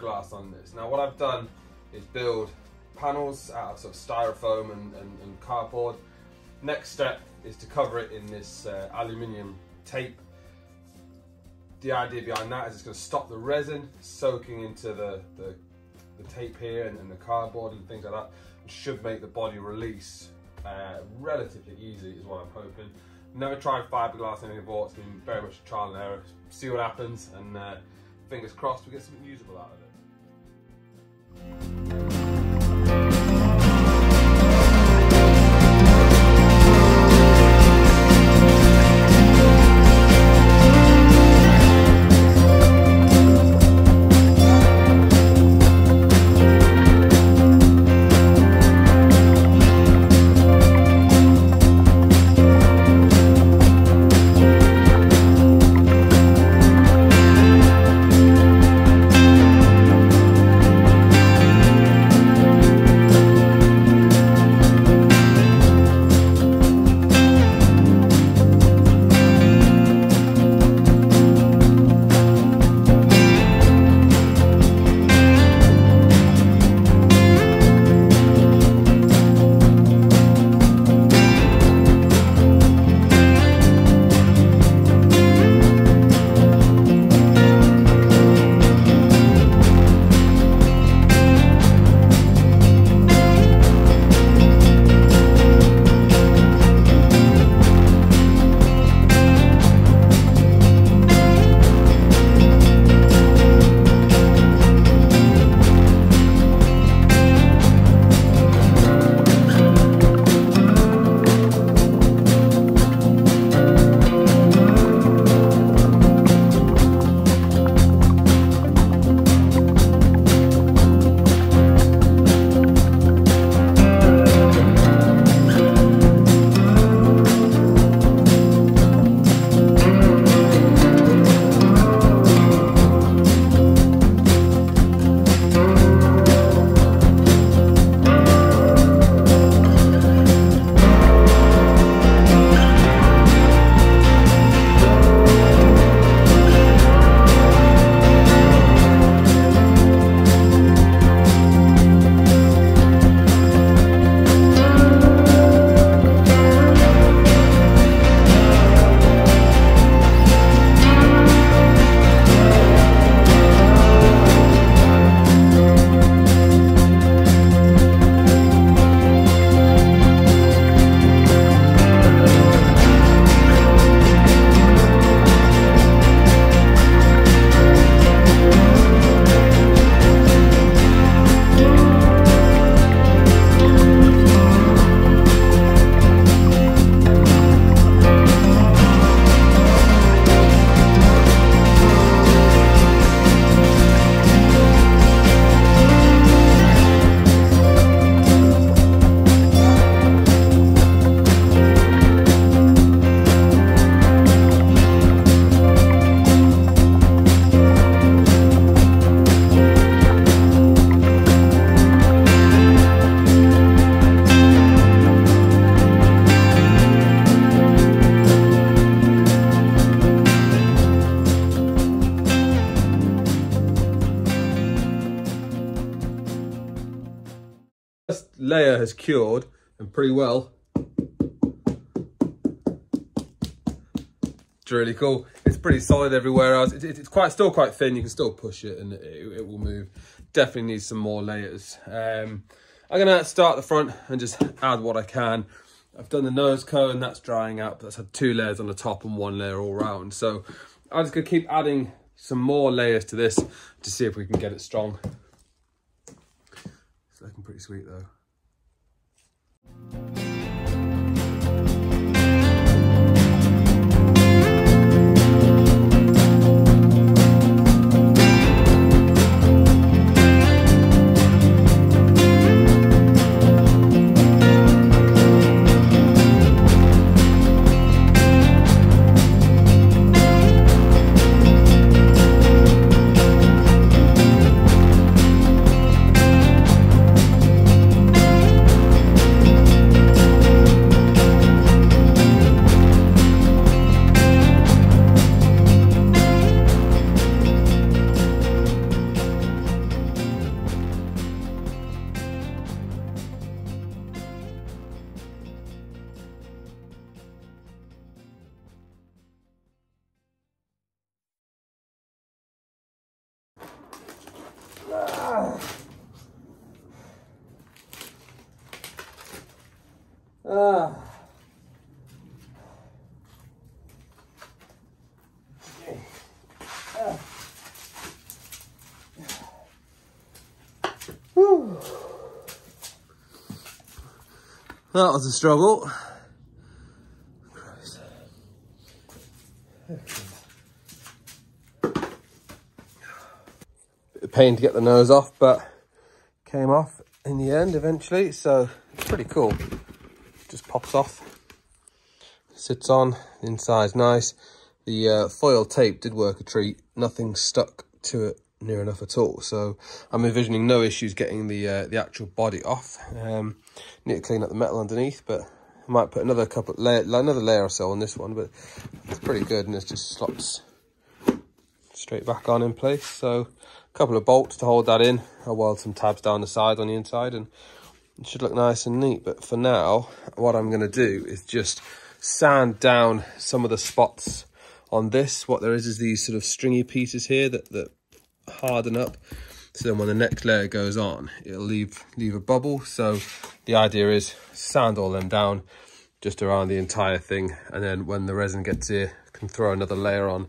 fiberglass on this. Now what I've done is build panels out of sort of styrofoam and, and, and cardboard. Next step is to cover it in this uh, aluminium tape. The idea behind that is it's going to stop the resin soaking into the, the, the tape here and, and, the cardboard and things like that. It should make the body release uh, relatively easy is what I'm hoping. Never tried fiberglass anything before, it's been very much trial and error. See what happens and uh, fingers crossed we get something usable out of it. Has cured and pretty well. It's really cool. It's pretty solid everywhere else. It, it, it's quite still quite thin. You can still push it and it, it will move. Definitely needs some more layers. Um, I'm gonna start the front and just add what I can. I've done the nose cone, that's drying out, but that's had two layers on the top and one layer all round. So I'm just gonna keep adding some more layers to this to see if we can get it strong. It's looking pretty sweet though. Ah. That was a struggle. Pain to get the nose off, but came off in the end eventually, so it's pretty cool. Just pops off, sits on, inside's nice. The uh, foil tape did work a treat, nothing stuck to it near enough at all. So I'm envisioning no issues getting the uh, the actual body off. Um, need to clean up the metal underneath, but I might put another couple layer, another layer or so on this one, but it's pretty good and it just slots straight back on in place. So a couple of bolts to hold that in. I'll weld some tabs down the side on the inside and it should look nice and neat. But for now, what I'm going to do is just sand down some of the spots on this. What there is is these sort of stringy pieces here that, that harden up. So then when the next layer goes on, it'll leave, leave a bubble. So the idea is sand all them down just around the entire thing. And then when the resin gets here, can throw another layer on.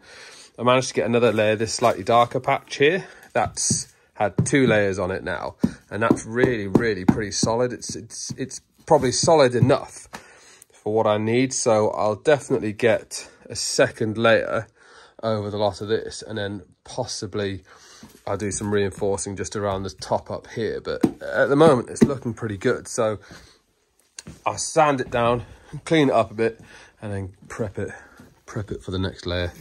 I managed to get another layer, this slightly darker patch here. That's had two layers on it now. And that's really, really pretty solid. It's, it's, it's probably solid enough for what I need. So I'll definitely get a second layer over the lot of this and then possibly I'll do some reinforcing just around the top up here. But at the moment, it's looking pretty good. So I'll sand it down, clean it up a bit, and then prep it, prep it for the next layer.